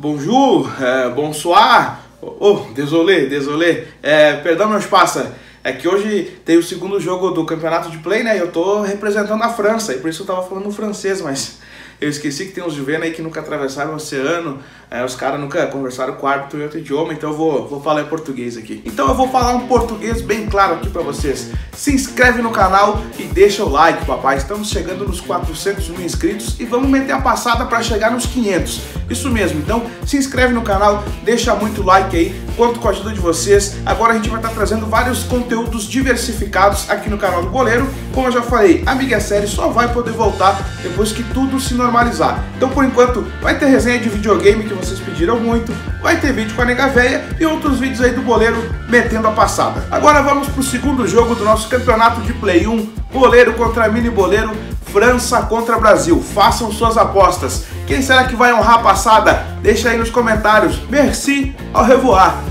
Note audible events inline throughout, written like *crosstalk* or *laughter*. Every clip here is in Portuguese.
Bonjour, é, bonsoir, oh, désolé, désolé, é, perdão meus passa, é que hoje tem o segundo jogo do campeonato de play, né, e eu tô representando a França, e por isso eu tava falando francês, mas eu esqueci que tem uns juvenos aí que nunca atravessaram o oceano, é, os caras nunca conversaram com árbitro em outro idioma, então eu vou, vou falar em português aqui. Então eu vou falar um português bem claro aqui pra vocês. Se inscreve no canal e deixa o like, papai. Estamos chegando nos 400 mil inscritos e vamos meter a passada para chegar nos 500. Isso mesmo, então se inscreve no canal, deixa muito like aí, conto com a ajuda de vocês. Agora a gente vai estar trazendo vários conteúdos diversificados aqui no canal do Goleiro. Como eu já falei, a Miga Série só vai poder voltar depois que tudo se normalizar. Então por enquanto vai ter resenha de videogame que vocês pediram muito, vai ter vídeo com a nega véia e outros vídeos aí do goleiro metendo a passada. Agora vamos pro segundo jogo do nosso campeonato de Play 1, goleiro contra mini boleiro, França contra Brasil. Façam suas apostas. Quem será que vai honrar a passada? Deixa aí nos comentários. Merci, ao revoar.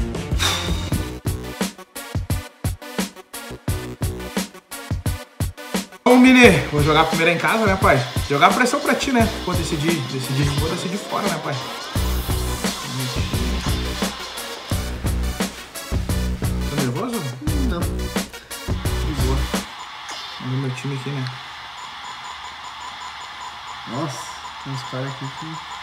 Vamos, Mini. Vou jogar primeiro em casa, né, pai? Jogar pressão pra ti, né? Vou decidir, decidir, vou decidir fora, né, pai? Tá nervoso? Não. De boa. Vamos ver meu time aqui, né? Nossa, tem uns caras aqui que.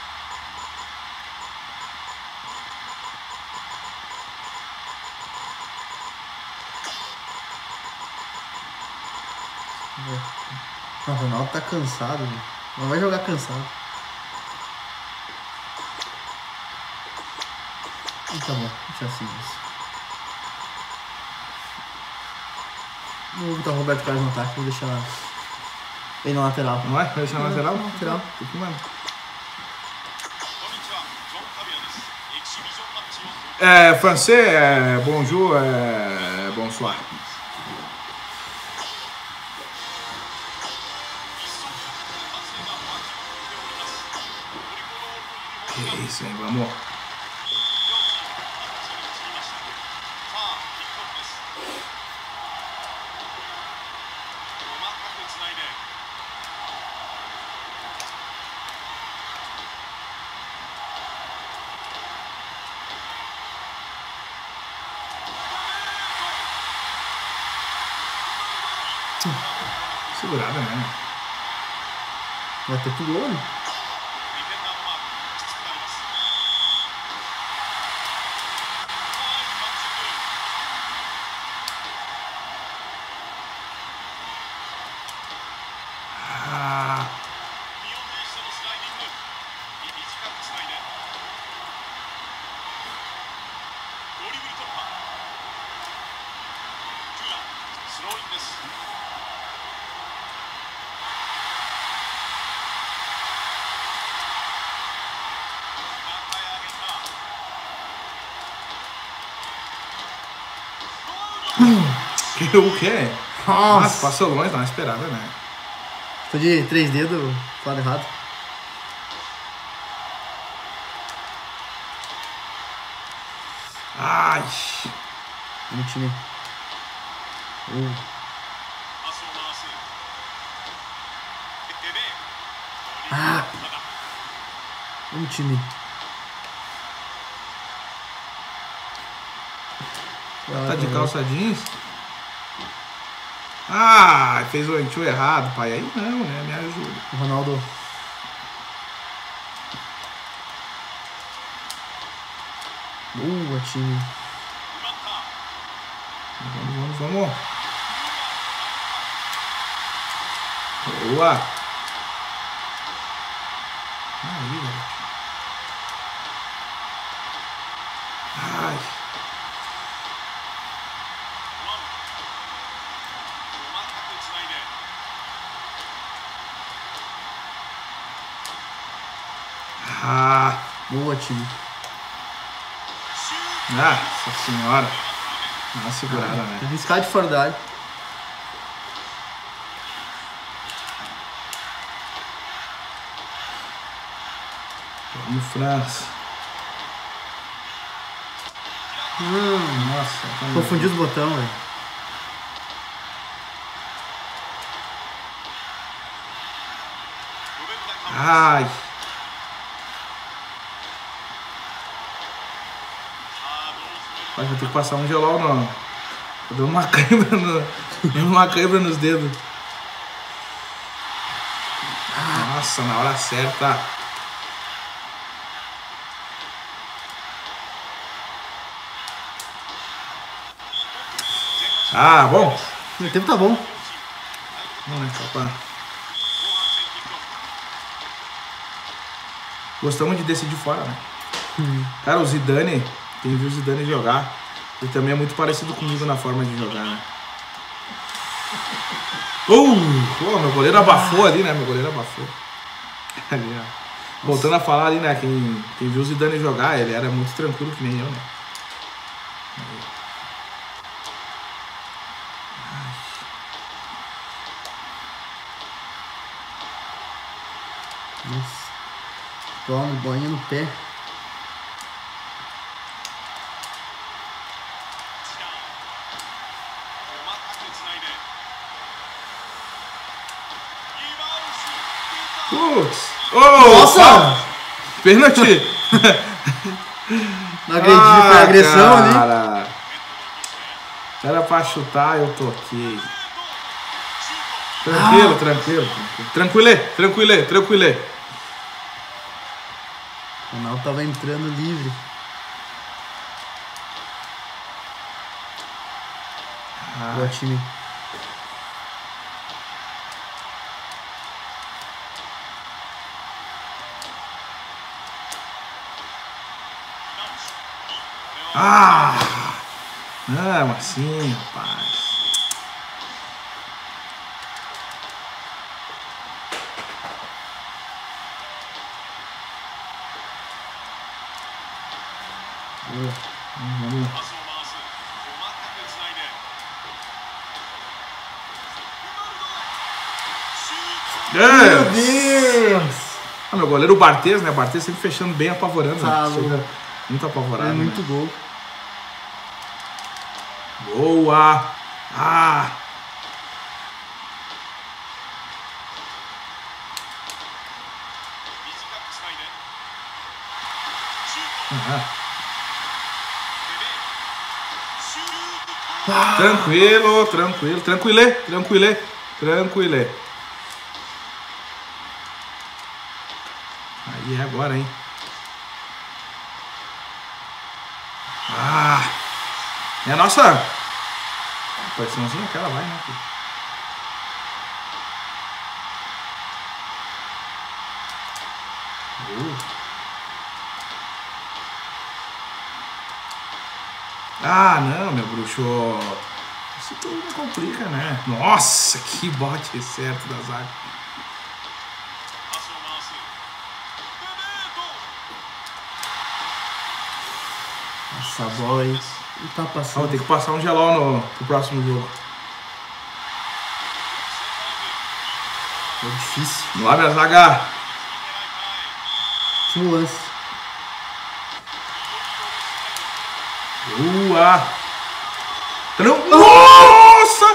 O Ronaldo tá cansado, né? Não vai jogar cansado. E tá bom, deixa assim mesmo. Vou botar o Roberto Carlos no ataque, vou deixar ele na lateral. Não é? Deixar na lateral? Na lateral. Que mano. É, francês, é, bonjour, é, bonsoir. Que isso, hein, vamos. Segurada, né? Vai ter tudo olho? Ah, que *laughs* o quê? Nossa, passou longe, não esperava, né? Tô de três dedos, lado errado. Ai, No time. Uh, Ah. no time. tá de calça jeans? Ah, fez o entiu errado, pai. Aí não, né? Me ajuda. O Ronaldo. Boa, time. Vamos, vamos, vamos. Boa. Aí, velho. Ai. Ah, Boa, time. nossa senhora. Uma segurada, né? Arriscar de fora da área. Vamos, França. Hum, Nossa, tá confundi os botões, velho. Ai. Mas vou ter que passar um gelol no. Tô dando uma *laughs* câimbra no. Uma câimbra nos dedos. Nossa, na hora certa. Ah, bom. O tempo tá bom. Vamos né, pra... Gostamos de decidir fora, né? Cara, o Zidane, quem viu o Zidane jogar, ele também é muito parecido comigo na forma de jogar, né? *laughs* Uh! Pô, meu goleiro abafou ali, né? Meu goleiro abafou. Ali, ó. Voltando a falar ali, né? Quem, quem viu o Zidane jogar, ele era muito tranquilo que nem eu, né? Nossa. Toma, boinha no pé. Putz! Oh, Nossa! Pênalti! *laughs* Não acredito, foi agressão ali. cara. Era pra chutar, eu toquei. Tranquilo, tranquilo, tranquilo. Tranquilê, tranquilê, tranquilê. O Ronaldo tava entrando livre. Ah. Boa time. Ah! Não, assim, rapaz. Meu É. Deus! Ah, meu goleiro o Barthez, né? Barthez sempre fechando bem, apavorando. Tá né? muito apavorado. É muito né? gol. Boa! Ah! Ah. Tranquilo, tranquilo, tranquilê, tranquilê, tranquilê. Aí é agora, hein? Ah! É a nossa. Pressãozinha aquela vai, né? Uh. Ah, não, meu bruxo. Isso tudo me complica, né? Nossa, que bote certo da zaga. Essa bola aí. Não tá passando. ter que passar um gelol no, pro próximo jogo. É difícil. Vamos lá, minha zaga. Último lance. Boa! Tran- Nossa!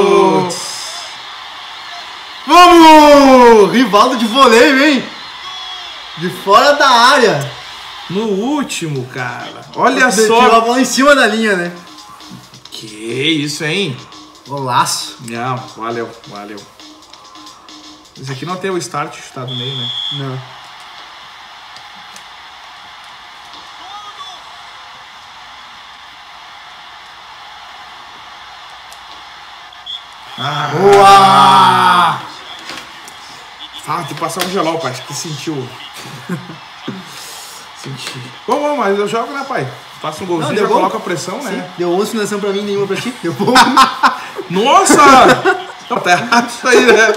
Vitor! Vamos! Rivaldo de voleio, hein? De fora da área. No último, cara. Olha a só. bola em cima da linha, né? Que isso, hein? Golaço. Não, valeu, valeu. Esse aqui não tem o start chutado no meio, né? Não. Ah, Boa! Ah, tem que passar um gelol, pai. Acho que sentiu. Senti. Bom, bom, mas eu jogo, né, pai? Faça um golzinho, Não, já bom. coloca a pressão, Sim. né? Deu 11 finalização pra mim, nenhuma pra ti. Deu bom. *laughs* Nossa! Não, tá errado isso aí, né?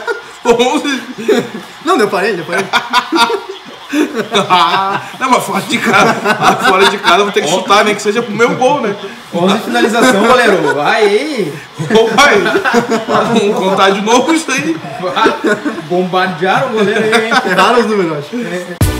11. Não, deu parelho, deu parelho. Ah, *laughs* não, mas fora de casa. Fora de casa eu vou ter que chutar, nem que seja pro meu gol, né? 11 finalização, goleiro. Aí, Ô, pai, vamos contar de novo isso aí. bombardearam o goleiro aí, hein? Erraram os números, eu acho.